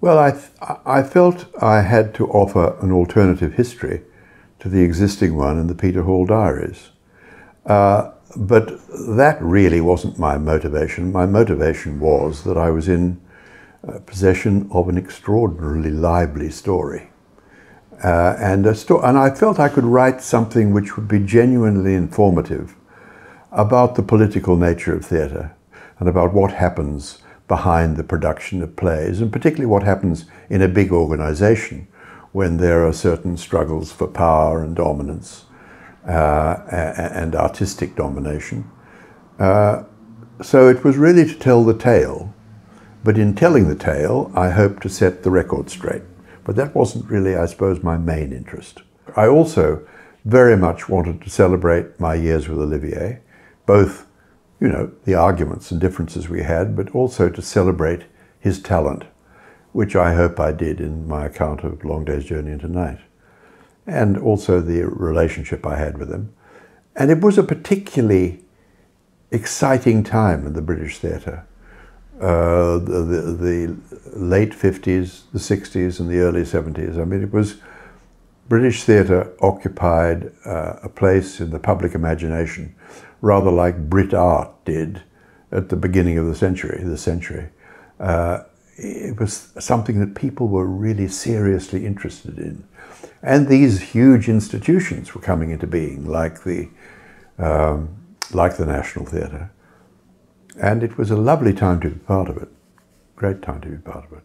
Well, I, I felt I had to offer an alternative history to the existing one in the Peter Hall Diaries. Uh, but that really wasn't my motivation. My motivation was that I was in uh, possession of an extraordinarily lively story. Uh, and, a sto- and I felt I could write something which would be genuinely informative about the political nature of theatre and about what happens behind the production of plays, and particularly what happens in a big organization when there are certain struggles for power and dominance uh, and artistic domination. Uh, so it was really to tell the tale, but in telling the tale, I hoped to set the record straight. But that wasn't really, I suppose, my main interest. I also very much wanted to celebrate my years with Olivier, both, you know, the arguments and differences we had, but also to celebrate his talent, which I hope I did in my account of Long Day's Journey into Night, and also the relationship I had with him. And it was a particularly exciting time in the British theatre. Uh, the, the, the, late 50s, the 60s, and the early 70s. I mean, it was British theatre occupied uh, a place in the public imagination, rather like Brit art did at the beginning of the century. The century, uh, it was something that people were really seriously interested in, and these huge institutions were coming into being, like the um, like the National Theatre. And it was a lovely time to be part of it. Great time to be part of it.